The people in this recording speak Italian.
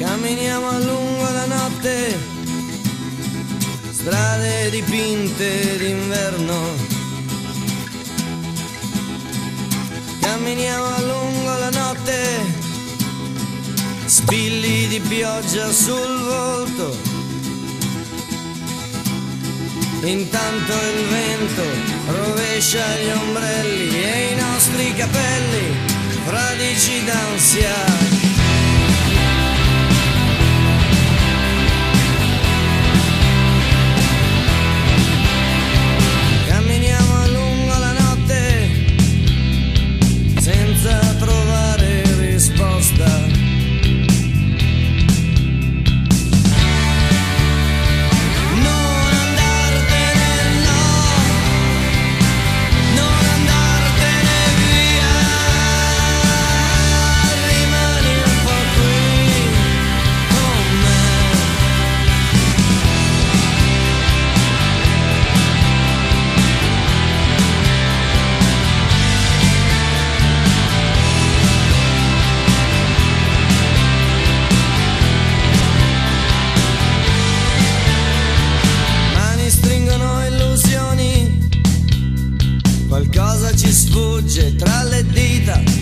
Camminiamo a lungo la notte, strade dipinte d'inverno. Camminiamo a lungo la notte, spilli di pioggia sul volto. Intanto il vento rovescia gli ombrelli e i nostri capelli, radici d'ansia. Atlântida.